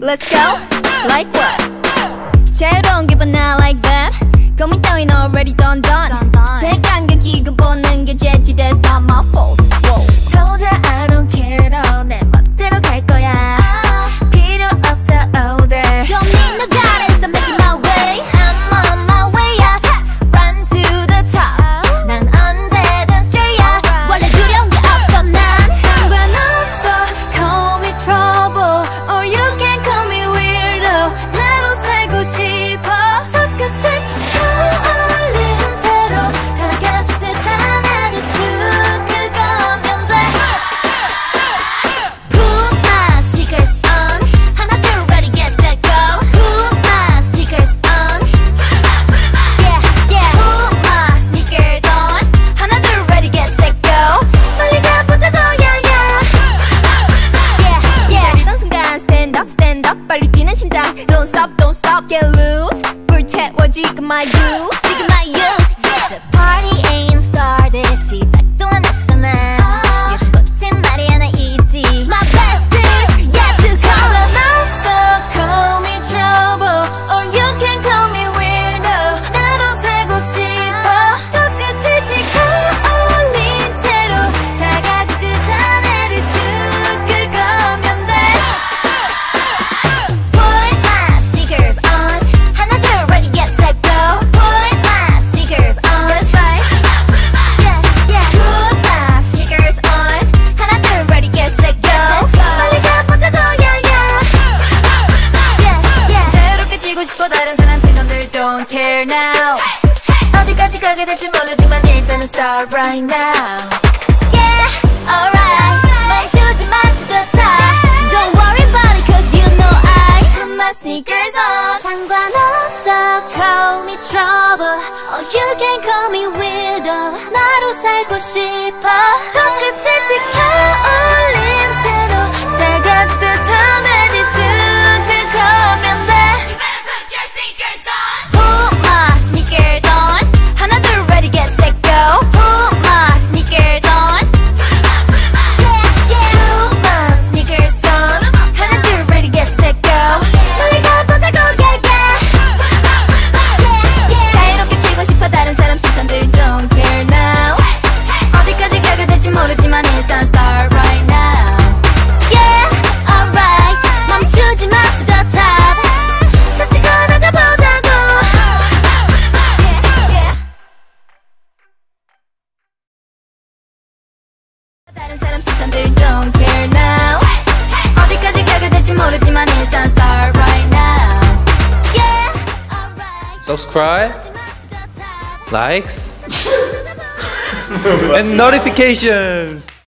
Let's go, like what? Chair don't give a now like that. 고민 따윈 already done done. 색안경 끼고 보는 get 재치 that's not my fault. Whoa. stop, don't stop, get loose 불태워 지금 my you 지금 my youth. The party ain't started, 다른 사람 시선들 don't care now. 어디까지 가게 될지 모르지만 일단은 start right now. Yeah, alright. 말 주지 마 to the top. Don't worry about it cause you know I put my sneakers on. 상관없어 call me trouble Oh you can call me weirdo 나로 살고 싶어. subscribe, likes, and notifications.